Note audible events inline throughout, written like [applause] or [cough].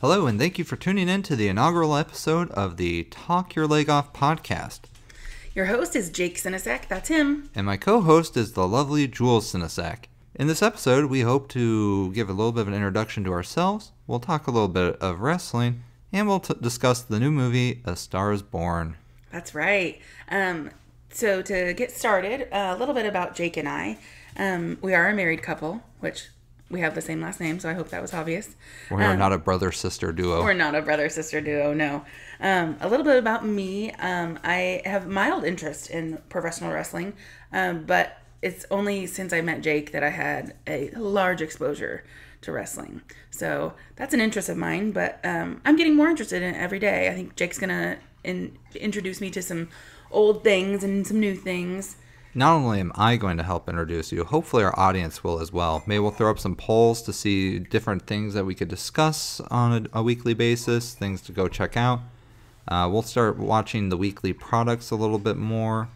Hello, and thank you for tuning in to the inaugural episode of the Talk Your Leg Off podcast. Your host is Jake Senesac. That's him. And my co host is the lovely Jules Senesac. In this episode, we hope to give a little bit of an introduction to ourselves. We'll talk a little bit of wrestling, and we'll t- discuss the new movie, A Star is Born. That's right. Um, so, to get started, a little bit about Jake and I. Um, we are a married couple, which we have the same last name, so I hope that was obvious. We're Um, not a brother sister duo. We're not a brother sister duo, no. Um, a little bit about me. Um, I have mild interest in professional wrestling, um, but it's only since I met Jake that I had a large exposure to wrestling. So that's an interest of mine, but um, I'm getting more interested in it every day. I think Jake's gonna in, introduce me to some old things and some new things. Not only am I going to help introduce you, hopefully our audience will as well. Maybe we'll throw up some polls to see different things that we could discuss on a, a weekly basis, things to go check out. Uh, we'll start watching the weekly products a little bit more.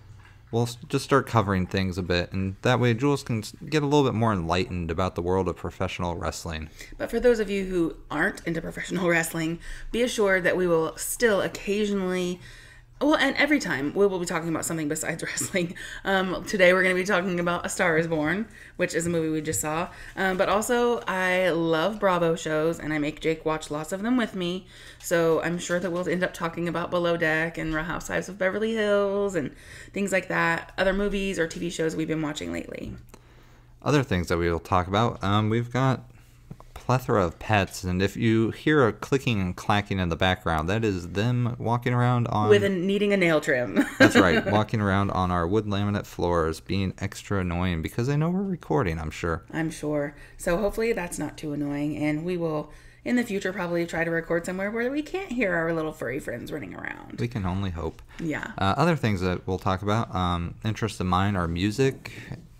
We'll just start covering things a bit, and that way Jules can get a little bit more enlightened about the world of professional wrestling. But for those of you who aren't into professional [laughs] wrestling, be assured that we will still occasionally, well, and every time we will be talking about something besides [laughs] wrestling. Um, today we're going to be talking about A Star Is Born, which is a movie we just saw. Um, but also, I love Bravo shows, and I make Jake watch lots of them with me. So I'm sure that we'll end up talking about Below Deck and Real Housewives of Beverly Hills and things like that. Other movies or TV shows we've been watching lately. Other things that we will talk about, um, we've got plethora of pets, and if you hear a clicking and clacking in the background, that is them walking around on With a, needing a nail trim. That's right, [laughs] walking around on our wood laminate floors, being extra annoying because they know we're recording. I'm sure. I'm sure. So hopefully that's not too annoying, and we will in the future probably try to record somewhere where we can't hear our little furry friends running around. We can only hope. Yeah. Uh, other things that we'll talk about, um, interests of mine are music.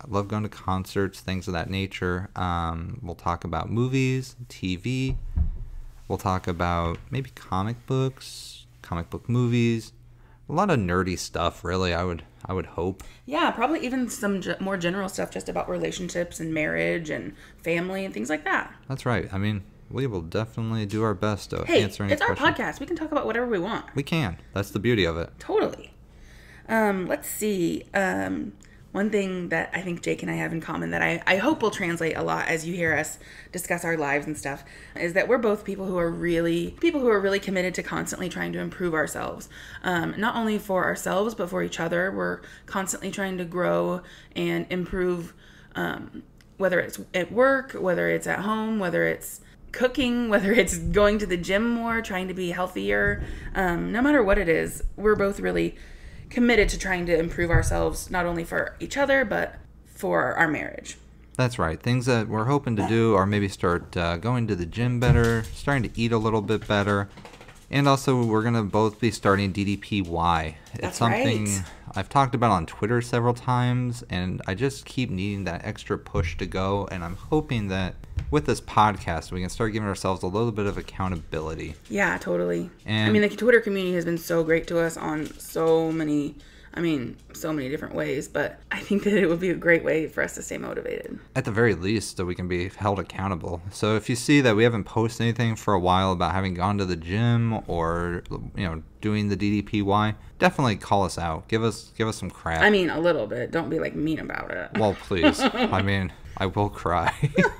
I love going to concerts, things of that nature. Um, we'll talk about movies, TV. We'll talk about maybe comic books, comic book movies. A lot of nerdy stuff, really. I would, I would hope. Yeah, probably even some ge- more general stuff just about relationships and marriage and family and things like that. That's right. I mean, we will definitely do our best to Hey, answer any it's our podcast. We can talk about whatever we want. We can. That's the beauty of it. Totally. Um, let's see. Um, one thing that I think Jake and I have in common that I, I hope will translate a lot as you hear us discuss our lives and stuff is that we're both people who are really people who are really committed to constantly trying to improve ourselves. Um, not only for ourselves but for each other. We're constantly trying to grow and improve um, whether it's at work, whether it's at home, whether it's cooking, [laughs] whether it's going to the gym more, trying to be healthier, um, no matter what it is, we're both really committed to trying to improve ourselves, not only for each other, but for our marriage. That's right. Things that we're hoping to do are maybe start uh, going to the gym better, starting to eat a little bit better, and also we're gonna both be starting DDPY. It's That's something right. I've talked about on Twitter several times, and I just keep needing that extra push to go. And I'm hoping that with this podcast, we can start giving ourselves a little bit of accountability. Yeah, totally. I And- mean, the Twitter community has been so great to us on so many, I mean, so many different ways, but I think that it would be a great way for us to stay motivated. at the very least that we can be held accountable. So if you see that we haven't posted anything for a while about having gone to the gym or you know doing the DDPY, definitely call us out. Give us give us some crap. I mean, a little bit. Don't be like mean about it. well, [laughs] please. I mean, I will cry. [laughs]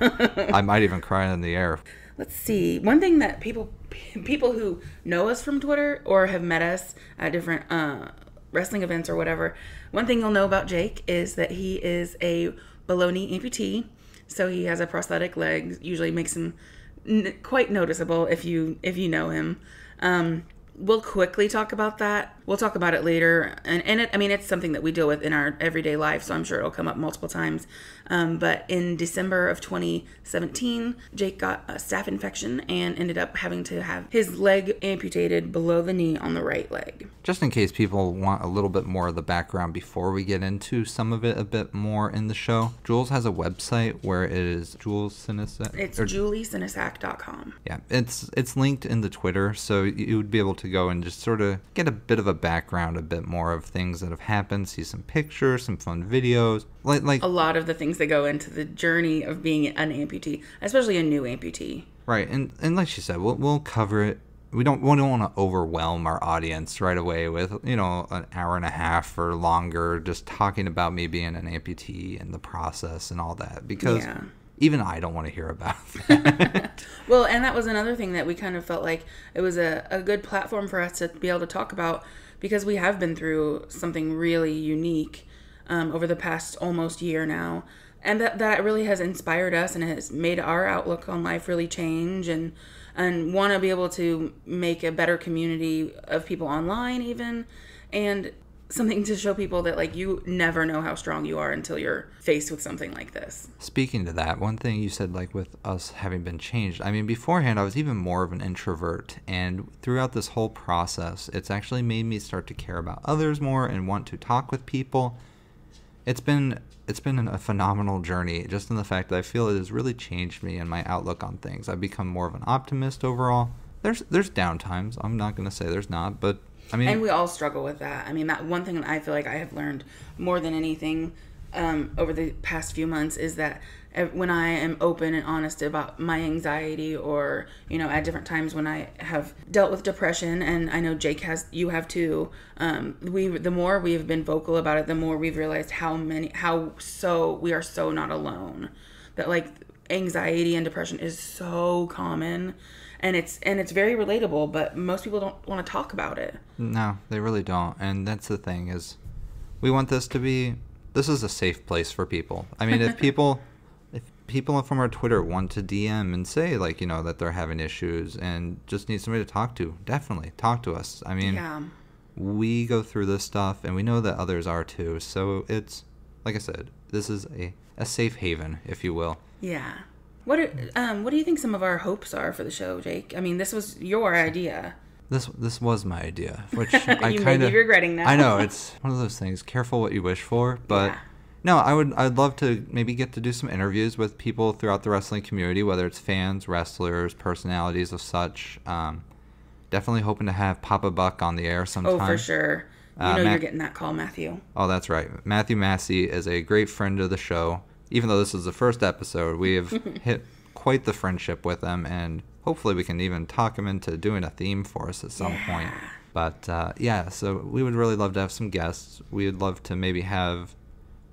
I might even cry in the air. Let's see. One thing that people [laughs] people who know us from Twitter or have met us at different uh, wrestling events or whatever, one thing you'll know about Jake is that he is a below knee amputee. So he has a prosthetic leg. Usually makes him n- quite noticeable if you if you know him. Um, we'll quickly talk about that. We'll talk about it later, and and it, I mean it's something that we deal with in our everyday life, so I'm sure it'll come up multiple times. Um, but in December of 2017, Jake got a staph infection and ended up having to have his leg amputated below the knee on the right leg. Just in case people want a little bit more of the background before we get into some of it a bit more in the show, Jules has a website where it is Jules Senesac. It's or- juliesenesac.com. Yeah, it's it's linked in the Twitter, so you would be able to go and just sort of get a bit of a background, a bit more of things that have happened, see some pictures, some fun videos, like like A lot of the things that go into the journey of being an amputee, especially a new amputee. Right, and and like she said, we'll we'll cover it. We don't we don't want to overwhelm our audience right away with you know an hour and a half or longer just talking about me being an amputee and the process and all that because Yeah. even I don't want to hear about [laughs] that. [laughs] Well, and that was another thing that we kind of felt like it was a, a good platform for us to be able to talk about because we have been through something really unique um, over the past almost year now. And that, that really has inspired us and has made our outlook on life really change and and want to be able to make a better community of people online even and something to show people that like you never know how strong you are until you're faced with something like this. Speaking to that, one thing you said, like with us having been changed, I mean, beforehand, I was even more of an introvert. And throughout this whole process, it's actually made me start to care about others more and want to talk with people. It's been it's been a phenomenal journey just in the fact that I feel it has really changed me and my outlook on things. I've become more of an optimist overall. There's there's down times. I'm not going to say there's not, but I mean and we all struggle with that. I mean, that one thing that I feel like I have learned more than anything um, over the past few months is that when I am open and honest about my anxiety, or you know, at different times when I have dealt with depression, and I know Jake has, you have too. Um, we the more we have been vocal about it, the more we've realized how many, how so we are so not alone. That like anxiety and depression is so common and it's and it's very relatable but most people don't want to talk about it No, they really don't. And that's the thing is we want this to be this is a safe place for people. I mean, if [laughs] people people from our Twitter want to DM and say like, you know, that they're having issues and just need somebody to talk to, definitely talk to us. I mean, yeah we go through this stuff and we know that others are too. So it's like I said, this is a a safe haven, if you will. yeah what are, um what do you think some of our hopes are for the show jake i mean this was your idea This this was my idea, which [laughs] I kind of regretting now. I know it's one of those things. Careful what you wish for, but Yeah. No, I would I'd love to maybe get to do some interviews with people throughout the wrestling community, whether it's fans, wrestlers, personalities of such. Um, definitely hoping to have Papa Buck on the air sometime. oh for sure you Uh, know Matt- you're getting that call matthew Oh, that's right. Matthew Massey is a great friend of the show. Even though this is the first episode, we have [laughs] hit quite the friendship with him, and hopefully we can even talk him into doing a theme for us at some point. But uh, yeah, so we would really love to have some guests. We would love to maybe have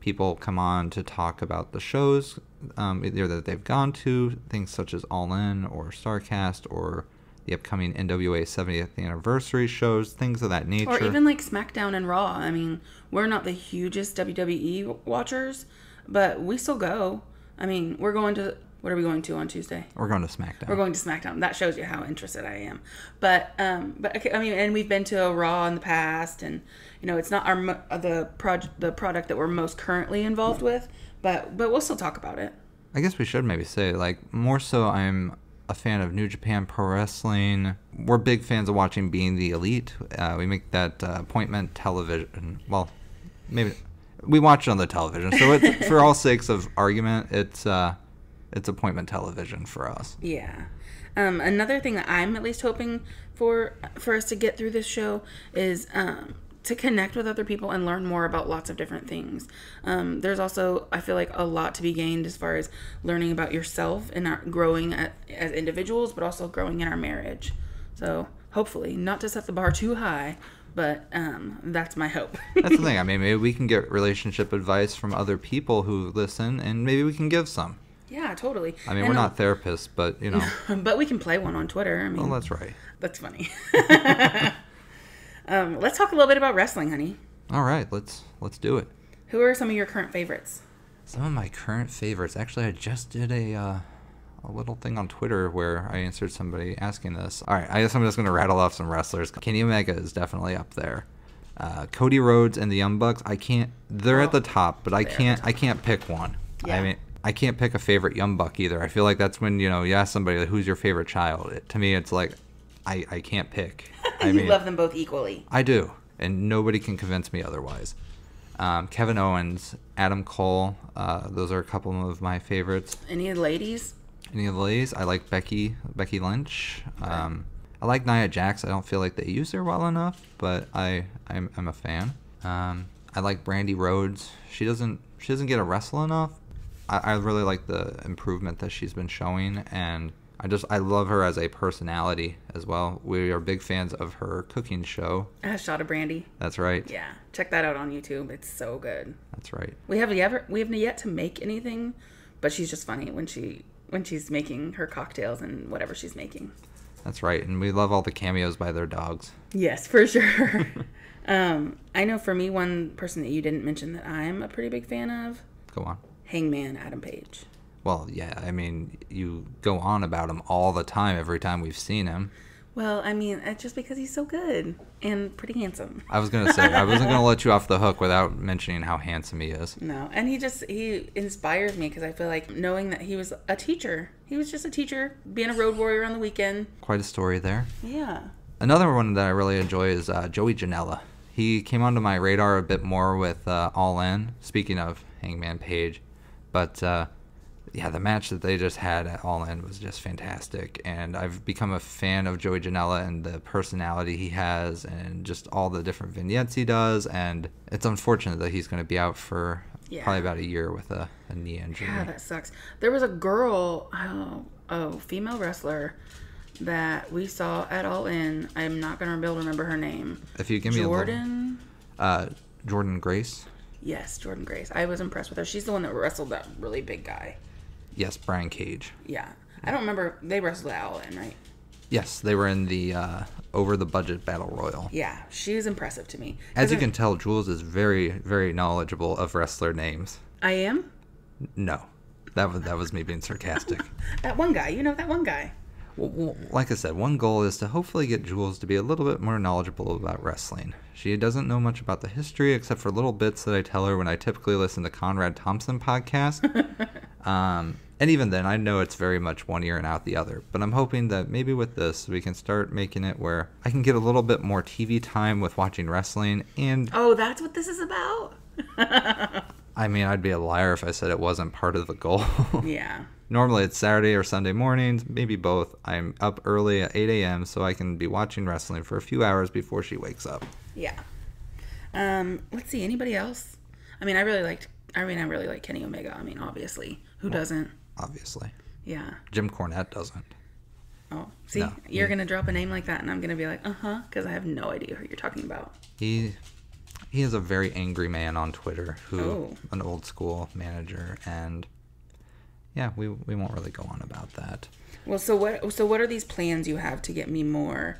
people come on to talk about the shows, um, either that they've gone to, things such as All In or Starcast or the upcoming NWA 70th anniversary shows, things of that nature. or even like smackdown and raw i mean we're not the hugest wwe watchers but we still go i mean we're going to what are we going to on tuesday We're going to SmackDown. We're going to SmackDown. That shows you how interested I am. But um, but I mean, and we've been to a Raw in the past, and you know, it's not our uh, the project the product that we're most currently involved with, but but we'll still talk about it. I guess we should maybe say like more so I'm a fan of New Japan Pro Wrestling. We're big fans of watching Being the Elite. Uh, we make that uh, appointment television. Well, maybe we watch it on the television. So it's, for all sakes of argument, it's uh, it's appointment television for us. Yeah. Um, another thing that I'm at least hoping for for us to get through this show is um, to connect with other people and learn more about lots of different things. Um, there's also I feel like a lot to be gained as far as learning about yourself and our, growing at, as individuals, but also growing in our marriage. So hopefully, not to set the bar too high, but um, that's my hope. [laughs] That's the thing. I [laughs] mean, maybe we can get relationship advice from other people who listen, and maybe we can give some. yeah, totally. I mean, And, we're not therapists, but you know, [laughs] but we can play one on Twitter. I mean, well, that's right. That's funny. Um, let's talk a little bit about wrestling, honey. All right, let's let's do it. Who are some of your current favorites? Some of my current favorites. Actually, I just did a uh, a little thing on Twitter where I answered somebody asking this. All right, I guess I'm just gonna rattle off some wrestlers. Kenny Omega is definitely up there. Uh, Cody Rhodes and the Young Bucks. I can't. They're at Oh, the top, but I can't. I can't pick one. Yeah. I mean, I can't pick a favorite Young Buck either. I feel like that's when you know you ask somebody like, who's your favorite child. It, to me, it's like I I can't pick. I you mean, love them both equally. I do, and nobody can convince me otherwise. Um, Kevin Owens, Adam Cole, uh, those are a couple of my favorites. Any of the ladies? Any of the ladies, I like Becky Becky Lynch. Um, I like Nia Jax. I don't feel like they use her well enough, but I I'm, I'm a fan. Um, I like Brandi Rhodes. She doesn't she doesn't get a wrestle enough. I, I really like the improvement that she's been showing, and I just I love her as a personality as well. We are big fans of her cooking show. A shot of brandy. That's right. Yeah, check that out on YouTube. It's so good. That's right. We haven't ever we haven't yet to make anything, but she's just funny when she when she's making her cocktails and whatever she's making. That's right. And we love all the cameos by their dogs. Yes, for sure. [laughs] um, I know for me, one person that you didn't mention that I'm a pretty big fan of, Go on. Hangman Adam Page. Well, yeah, I mean, you go on about him all the time every time we've seen him. Well, I mean, just because he's so good and pretty handsome. I was going to say, I wasn't going [laughs] to let you off the hook without mentioning how handsome he is. No, and he just he inspires me because I feel like knowing that he was a teacher. He was just a teacher, being a road warrior on the weekend. Quite a story there. Yeah. Another one that I really enjoy is uh, Joey Janela. He came onto my radar a bit more with uh, All In, speaking of Hangman Page. But uh, yeah, the match that they just had at All In was just fantastic. And I've become a fan of Joey Janela and the personality he has and just all the different vignettes he does. And it's unfortunate that he's going to be out for Yeah. probably about a year with a, a knee injury. Yeah, that sucks. There was a girl, oh, oh, female wrestler that we saw at All In. I'm not gonna be able to remember her name. if you give me a little, Jordynne. uh, Jordynne Grace. Yes, Jordynne Grace. I was impressed with her. She's the one that wrestled that really big guy. Yes, Brian Cage. Yeah, I don't remember. They wrestled at All In, right? Yes, they were in the uh, over the budget battle royal. Yeah, she was impressive to me. As you can tell, Jules is very, very knowledgeable of wrestler names. I am No, that was that was me being sarcastic. [laughs] that one guy. You know that one guy. well, well, like I said, one goal is to hopefully get Jules to be a little bit more knowledgeable about wrestling. She doesn't know much about the history except for little bits that I tell her when I typically listen to Conrad Thompson podcast. [laughs] um, and even then, I know it's very much one ear and out the other. But I'm hoping that maybe with this, we can start making it where I can get a little bit more TV time with watching wrestling and Oh, that's what this is about. [laughs] I mean, I'd be a liar if I said it wasn't part of the goal. [laughs] yeah. Normally it's Saturday or Sunday mornings, maybe both. I'm up early at 8 a.m. so I can be watching wrestling for a few hours before she wakes up. Yeah. Um, let's see. Anybody else? I mean, I really liked. I mean, I really like Kenny Omega. I mean, obviously, who doesn't? Obviously, Yeah. Jim Cornette doesn't. Oh, see, No, you're me. gonna drop a name like that, and I'm gonna be like, uh huh, because I have no idea who you're talking about. He he is a very angry man on Twitter who Oh. an old school manager and yeah, we we won't really go on about that. Well, so what? So what are these plans you have to get me more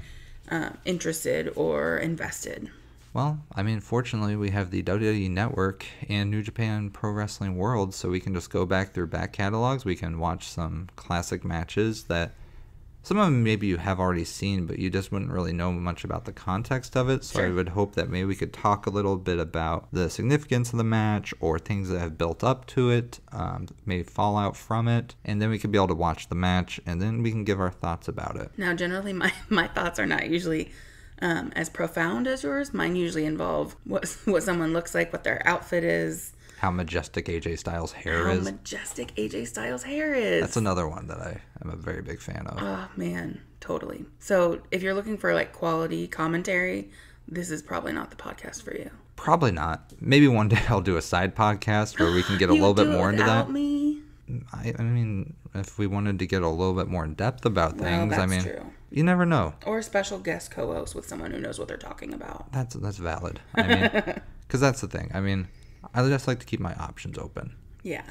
uh, interested or invested? Well, I mean, fortunately, we have the WWE Network and New Japan Pro Wrestling World, so we can just go back through back catalogs. We can watch some classic matches that some of them maybe you have already seen, but you just wouldn't really know much about the context of it. So I would hope that maybe we could talk a little bit about the significance of the match or things that have built up to it, um, maybe fallout from it, and then we could be able to watch the match and then we can give our thoughts about it. Now, generally, my [laughs] my thoughts are not usually um, as profound as yours. Mine usually involve what [laughs] what someone looks like, what their outfit is, How majestic AJ Styles' hair how is. How majestic AJ Styles' hair is. That's another one that I am a very big fan of. Oh man, totally. So if you're looking for like quality commentary, this is probably not the podcast for you. Probably not. Maybe one day I'll do a side podcast where we can get a [gasps] little bit more into that. Me? I, I mean, if we wanted to get a little bit more in depth about Well, things, I mean, true. You never know. Or a special guest co-host with someone who knows what they're talking about. That's that's valid. I mean, [laughs] because that's the thing. I mean, I just like to keep my options open. Yeah.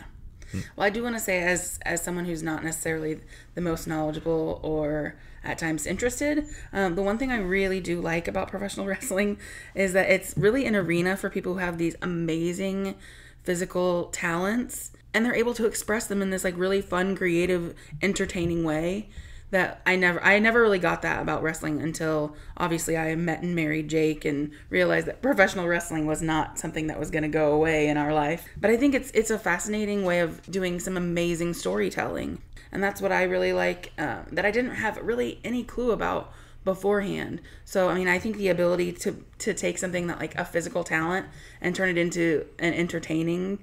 Well, I do want to say, as as someone who's not necessarily the most knowledgeable or at times interested, um, the one thing I really do like about professional [laughs] wrestling is that it's really an arena for people who have these amazing physical talents, and they're able to express them in this like really fun, creative, entertaining way. That I never, I never really got that about wrestling until obviously I met and married Jake and realized that professional wrestling was not something that was going to go away in our life. But I think it's it's a fascinating way of doing some amazing storytelling, and that's what I really like. Uh, that I didn't have really any clue about beforehand. So I mean, I think the ability to to take something that like a physical talent and turn it into an entertaining,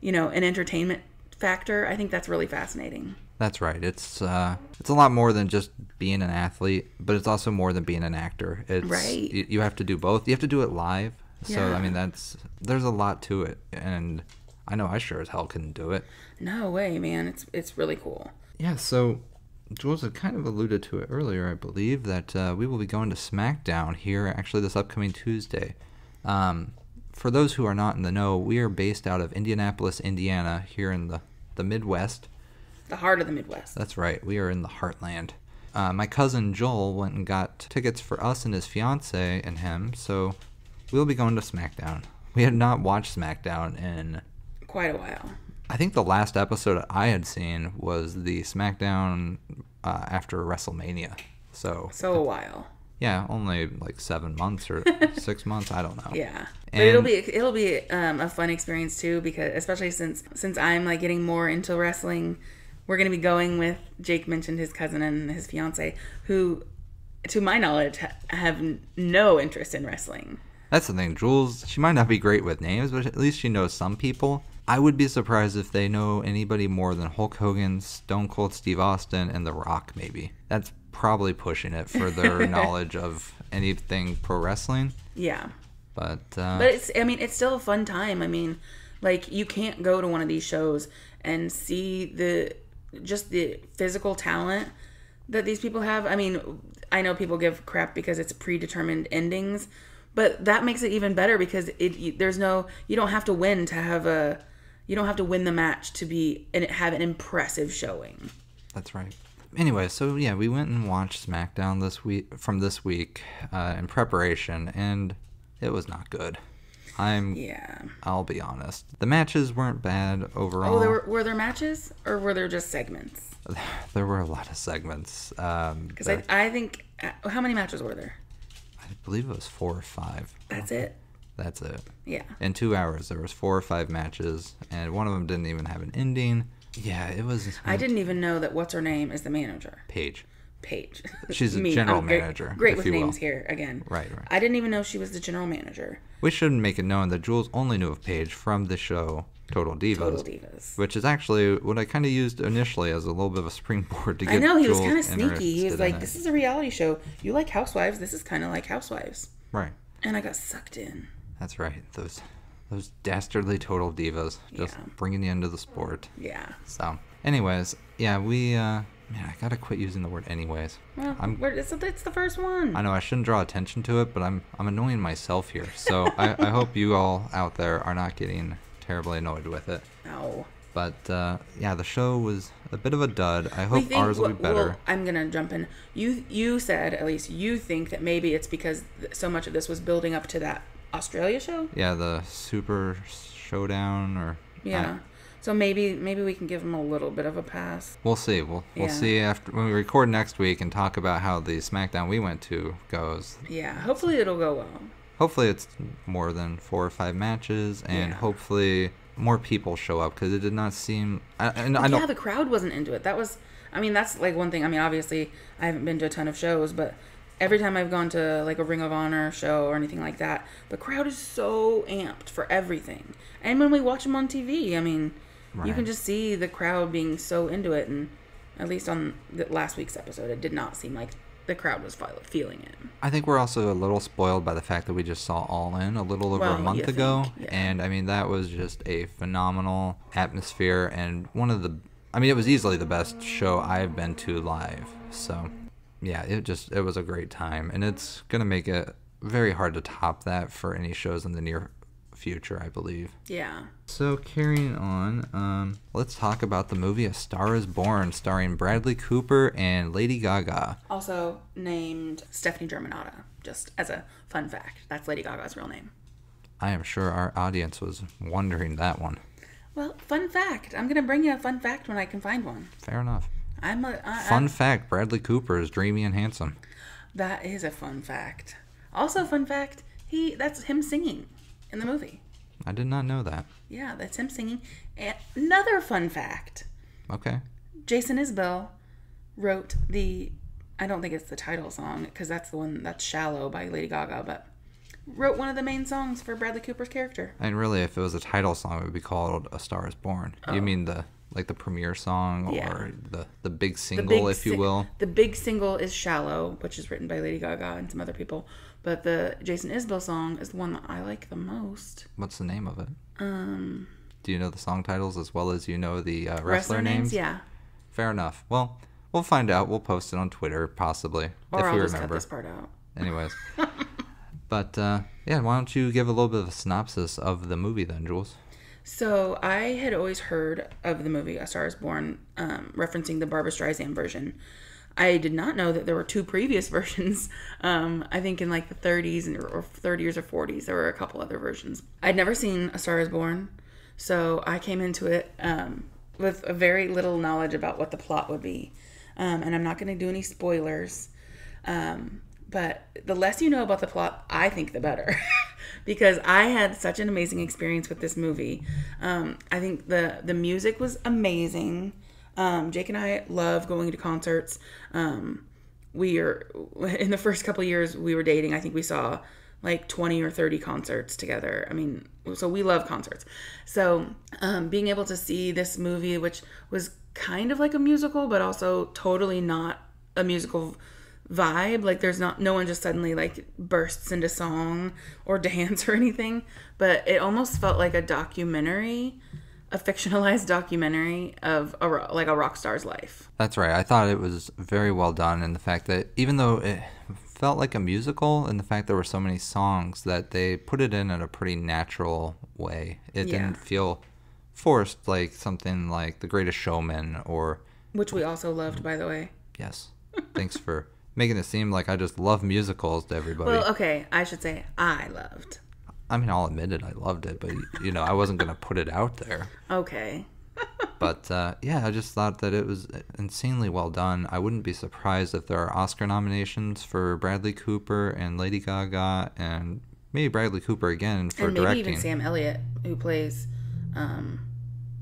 you know, an entertainment factor. I think that's really fascinating. That's right. It's uh, it's a lot more than just being an athlete, but it's also more than being an actor. It's Right. You, you have to do both. You have to do it live. So Yeah. I mean, that's there's a lot to it, and I know I sure as hell couldn't do it. No way, man. It's it's really cool. Yeah, so Jules had kind of alluded to it earlier, I believe, that uh, we will be going to SmackDown here actually this upcoming Tuesday. Um, for those who are not in the know, we are based out of Indianapolis, Indiana, here in the, the Midwest. The heart of the Midwest. That's right, we are in the heartland. Uh, my cousin Joel went and got tickets for us and his fiance and him, so we'll be going to SmackDown. We had not watched SmackDown in Quite a while. I think the last episode I had seen was the SmackDown uh, after WrestleMania. So So a while. yeah, only like seven months or [laughs] six months. I don't know. Yeah. But it'll be it'll be um, a fun experience too because especially since since I'm like getting more into wrestling, we're gonna be going with Jake mentioned his cousin and his fiance who, to my knowledge, ha- have n- no interest in wrestling. That's the thing. Jules, she might not be great with names, but at least she knows some people. I would be surprised if they know anybody more than Hulk Hogan, Stone Cold Steve Austin, and The Rock, maybe. That's probably pushing it for their [laughs] knowledge of anything pro wrestling. Yeah. But, uh, But it's I mean it's still a fun time. I mean, like you can't go to one of these shows and see the just the physical talent that these people have. I mean, I know people give crap because it's predetermined endings, but that makes it even better because it there's no you don't have to win to have a you don't have to win the match to be and have an impressive showing. That's right. Anyway, so yeah, we went and watched SmackDown this week from this week uh, in preparation, and it was not good. I'm. Yeah. I'll be honest. The matches weren't bad overall. Oh, there were were there matches or were there just segments? [laughs] There were a lot of segments. Um, Because that- I I think uh, how many matches were there? I believe it was four or five. That's it. That's it. Yeah. In two hours, there was four or five matches, and one of them didn't even have an ending. Yeah, it was. I didn't even know that what's her name is the manager. Paige. Paige. She's a [laughs] general I'm manager, Great if with names will. here again. Right, right. I didn't even know she was the general manager. We should make it known that Jules only knew of Paige from the show Total Divas. Total Divas. which is actually what I kind of used initially as a little bit of a springboard to get. I know he was kind of sneaky. He was like, "This is a reality show. You like Housewives. This is kind of like Housewives." right. And I got sucked in. That's right. Those those dastardly Total Divas just Yeah. bringing you into the sport. Yeah. So, anyways, yeah, we. uh Man, I gotta quit using the word anyways. Well, I'm- it's, it's the first one. I know I shouldn't draw attention to it, but I'm I'm annoying myself here. So [laughs] I, I hope you all out there are not getting terribly annoyed with it. no. But uh, yeah, the show was a bit of a dud. I hope think- ours will be better. well, I'm gonna jump in. You you said at least you think that maybe it's because so much of this was building up to that Australia show. yeah, the Super Showdown or Yeah. So maybe maybe we can give them a little bit of a pass. We'll see. We'll we'll Yeah. see after when we record next week and talk about how the SmackDown we went to goes. Yeah. Hopefully it'll go well. Hopefully, it's more than four or five matches, and Yeah. hopefully more people show up because it did not seem. I, and I yeah, the crowd wasn't into it. That was, I mean, that's like one thing. I mean, obviously, I haven't been to a ton of shows, but every time I've gone to like a Ring of Honor show or anything like that, the crowd is so amped for everything. And when we watch them on TV, I mean, you can just see the crowd being so into it. And at least on the last week's episode, it did not seem like the crowd was feeling it. I think we're also a little spoiled by the fact that we just saw All In a little over Well, a month ago, yeah. and I mean that was just a phenomenal atmosphere and one of the. I mean, it was easily the best show I've been to live. So, yeah, it just it was a great time, and it's gonna make it very hard to top that for any shows in the near future, I believe. Yeah. So carrying on, um, let's talk about the movie A Star Is Born, starring Bradley Cooper and Lady Gaga. Also named Stefani Germanotta, just as a fun fact. That's Lady Gaga's real name. I am sure our audience was wondering that one. Well, fun fact. I'm gonna bring you a fun fact when I can find one. Fair enough. I'm a I, Fun I'm- fact: Bradley Cooper is dreamy and handsome. that is a fun fact. Also, fun fact. He that's him singing in the movie. I did not know that. Yeah, that's him singing. And another fun fact. Okay. Jason Isbell wrote the. I don't think it's the title song because that's the one that's "Shallow" by Lady Gaga, but wrote one of the main songs for Bradley Cooper's character. And really, if it was a title song, it would be called "A Star Is Born." You oh. mean the like the premiere song Oh. Yeah. or the the big The single, if you will? The big single is "Shallow," which is written by Lady Gaga and some other people. But the Jason Isbell song is the one that I like the most. What's the name of it? Um, Do you know the song titles as well as you know the uh, wrestler, wrestler names? names, yeah. Fair enough. Well, We'll find out. We'll post it on Twitter, possibly, Or if I'll we just cut this part out. Anyways. [laughs] but uh, yeah, why don't you give a little bit of a synopsis of the movie then, Jules? So I had always heard of the movie A Star Is Born, um, referencing the Barbra Streisand version. I did not know that there were two previous [laughs] versions. Um, I think in like the 30s and or 30s or 40s, there were a couple other versions. I'd never seen A Star Is Born, so I came into it um, with a very little knowledge about what the plot would be. Um, and I'm not going to do any spoilers. Um, but the less you know about the plot, I think the better. [laughs] because I had such an amazing experience with this movie. Um, I think the the music was amazing. Um, Jake and I love going to concerts. Um, we are in the first couple years we were dating. I think we saw like 20 or 30 concerts together. I mean, so we love concerts. So um, being able to see this movie, which was kind of like a musical, but also totally not a musical vibe like there's not no one just suddenly like bursts into song or [laughs] dance or anything but it almost felt like a documentary a fictionalized documentary of a like a rock star's life That's right. I thought it was very well done in the fact that even though it felt like a musical, and the fact there were so many songs that they put it in in a pretty natural way. It Yeah. didn't feel forced like something like The Greatest Showman or which we also loved by the way yes. Thanks for making it seem like I just love musicals to everybody. well okay i should say i loved I mean, I'll admit it. I loved it, but you know, I wasn't gonna put it out there. okay But uh, yeah, I just thought that it was insanely well done. I wouldn't be surprised if there are Oscar nominations for Bradley Cooper and Lady Gaga, and maybe Bradley Cooper again for and maybe directing. even sam elliott who plays um,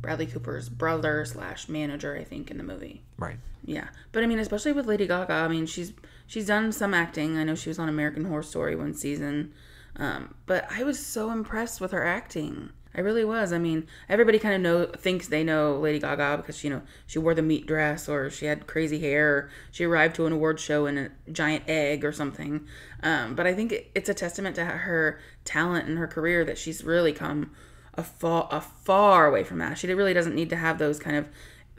bradley cooper's brother slash manager i think in the movie Right. Yeah, but I mean, especially with Lady Gaga. I mean, she's she's done some acting. I know she was on American Horror Story one season, um, but I was so impressed with her acting. I really was. I mean, everybody kind of know thinks they know Lady Gaga because you know she wore the meat dress or she had crazy hair. Or she arrived to an award show in a giant egg or something. Um, but I think it, it's a testament to her talent and her career that she's really come a far a far away from that. She really doesn't need to have those kind of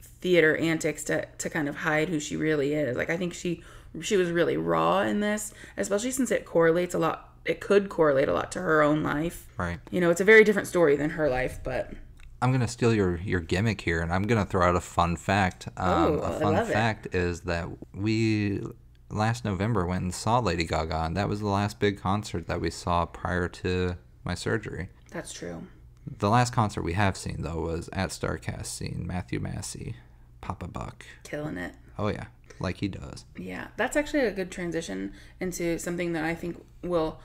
theater antics to to kind of hide who she really is. Like I think she she was really raw in this, especially since it correlates a lot. It could correlate a lot to her own life. Right. You know, it's a very different story than her life, but I'm gonna steal your your gimmick here, and I'm gonna throw out a fun fact. Um, Ooh, a I fun love it. fact is that we last November went and saw Lady Gaga, and that was the last big concert that we saw prior to my surgery. that's true. The last concert we have seen though was at Starcast, seeing Matthew Massey, Papa Buck. Killing it. Oh yeah, like he does. Yeah, that's actually a good transition into something that I think we'll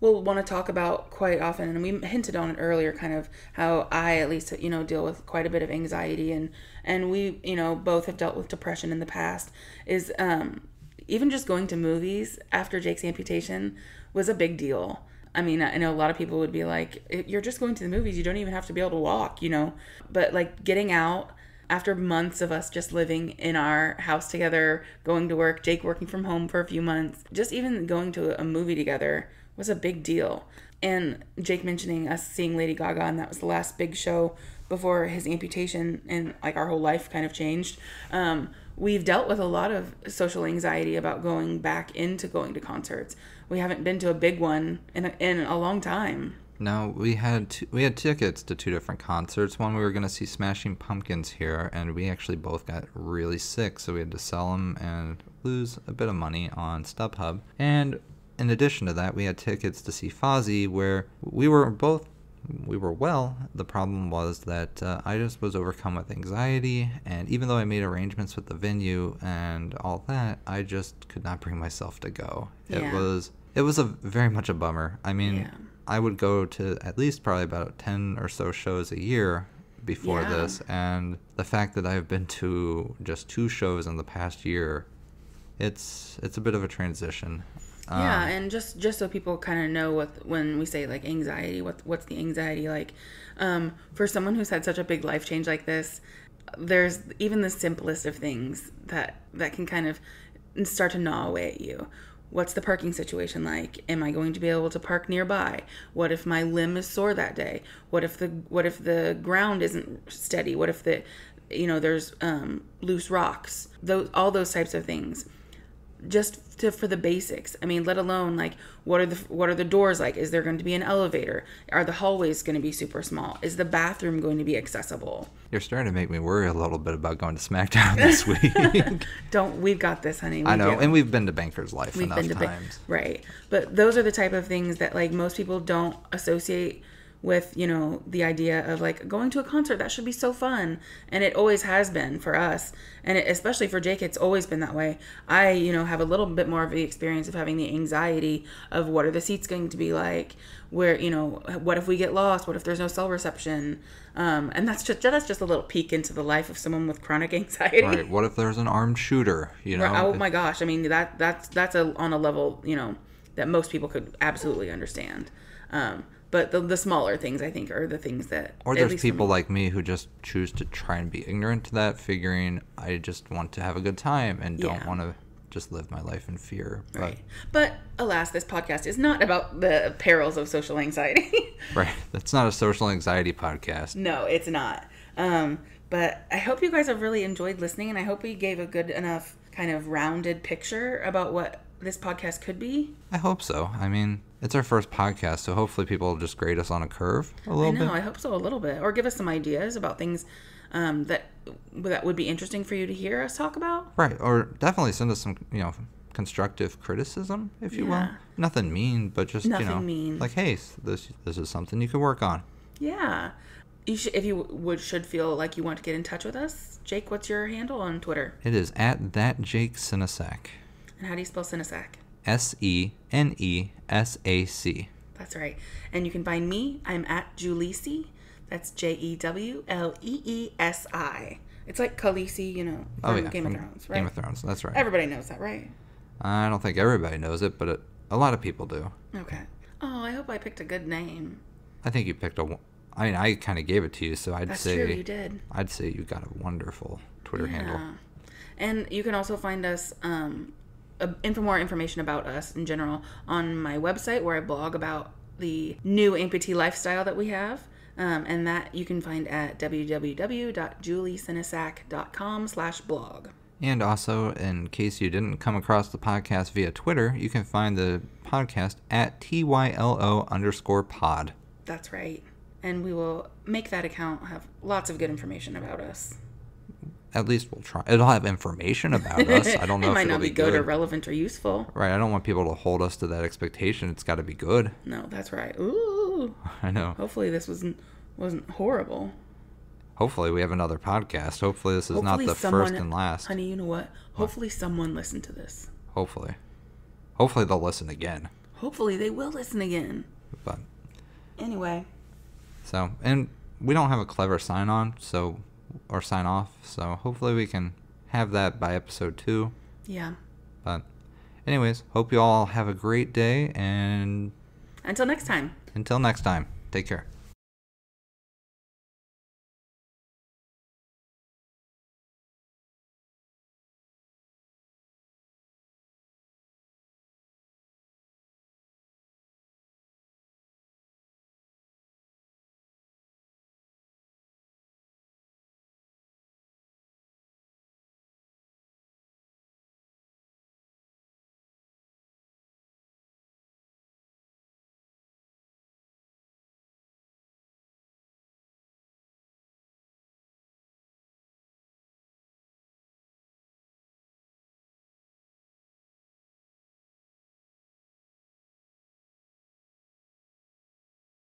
we'll want to talk about quite often. And we hinted on it earlier, kind of how I at least you know deal with quite a bit of anxiety, and and we you know both have dealt with depression in the past. Is um even just going to movies after Jake's amputation was a big deal. I mean, I know a lot of people would be like, "You're just going to the movies. You don't even have to be able to walk," you know. But like getting out after months of us just living in our house together, going to work, Jake working from home for a few months, just even going to a movie together was a big deal. And Jake mentioning us seeing Lady Gaga, and that was the last big show before his amputation, and like our whole life kind of changed. Um, we've dealt with a lot of social anxiety about going back into going to concerts. We haven't been to a big one in a, in a long time. No, we had t- we had tickets to two different concerts. One we were gonna see Smashing Pumpkins here, and we actually both got really sick, so we had to sell them and lose a bit of money on StubHub. And in addition to that, we had tickets to see Fozzy, where we were both we were well. The problem was that uh, I just was overcome with anxiety, and even though I made arrangements with the venue and all that, I just could not bring myself to go. It was it was a very much a bummer. I mean. Yeah. I would go to at least probably about 10 or so shows a year before Yeah. this and the fact that I've been to just two shows in the past year it's it's a bit of a transition. yeah, Um, and just just so people kind of know what when we say like anxiety, what what's the anxiety like? Um, for someone who's had such a big life change like this, there's even the simplest of things that that can kind of start to gnaw away at you. What's the parking situation like? Am I going to be able to park nearby? What if my limb is sore that day? What if the what if the ground isn't steady? What if the you know, there's um, loose rocks, those all those types of things. Just to for the basics. I mean, let alone like what are the what are the doors like? Is there going to be an elevator? Are the hallways going to be super small? Is the bathroom going to be accessible? You're starting to make me worry a little bit about going to SmackDown this [laughs] week. Don't we've got this, honey. We I know, do. and we've been to Banker's Life We've enough been to ba- right but those are the type of things that like most people don't associate with you know the idea of like going to a concert that should be so fun and it always has been for us and it, especially for jake it's always been that way i you know have a little bit more of the experience of having the anxiety of what are the seats going to be like where you know what if we get lost what if there's no cell reception um, and that's just that's just a little peek into the life of someone with chronic [laughs] anxiety Right. What if there's an armed shooter? You know. Right, oh my gosh! I mean that that's that's a, on a level you know that most people could absolutely understand. Um, but the, the smaller things I think are the things that Or there's people me- like me who just choose to try and be ignorant to that, figuring I just want to have a good time and don't Yeah. want to just live my life in fear. But Right. But alas, this podcast is not about the perils of social anxiety. [laughs] right, that's not a social anxiety podcast. no, it's not. Um, but I hope you guys have really enjoyed listening, and I hope we gave a good enough kind of rounded picture about what this podcast could be. I hope so. I mean, it's our first podcast, so hopefully people will just grade us on a curve a little know. bit. I hope so a little bit, or give us some ideas about things um, that that would be interesting for you to hear us talk about. Right, or definitely send us some, you know, constructive criticism, if you will. Nothing mean, but just you know, mean. like, hey, this this is something you could work on. Yeah. You should, if you would should feel like you want to get in touch with us, Jake, what's your handle on Twitter? It is at that Jake Senesac, And how do you spell Senesac? S E N E S A C. That's right. And you can find me. I'm at Jewleesi. That's J E W L E E S I. It's like Khaleesi, you know, from Oh yeah, Game from of Thrones, right? Game of Thrones. That's right. Everybody knows that, right? I don't think everybody knows it, but it, a lot of people do. Okay. Oh, I hope I picked a good name. I think you picked a. I mean, I kind of gave it to you, so I'd That's say true, you did. I'd say you got a wonderful Twitter handle. Yeah. And you can also find us, um, uh, info more information about us in general on my website where I blog about the new amputee lifestyle that we have. Um, and that you can find at www.juliesenesac.com slash blog. And also, in case you didn't come across the podcast via Twitter, you can find the podcast at tylo underscore pod. That's right. And we will make that account have lots of good information about us. At least we'll try. It'll have information about us. I don't [laughs] know it if might it'll not be be good, or relevant or useful. Right. I don't want people to hold us to that expectation. It's got to be good. No, that's right. Ooh. [laughs] I know. Hopefully this wasn't wasn't horrible. Hopefully, we have another podcast. Hopefully, this is Hopefully not the someone, first and last. Honey, you know what? Hopefully someone listened to this. Hopefully. Hopefully, they'll listen again. Hopefully they will listen again. But Anyway, so, and we don't have a clever sign on, so or sign off. So hopefully, we can have that by episode two. yeah. But, anyways, hope you all have a great day, and Until next time. until next time, take care.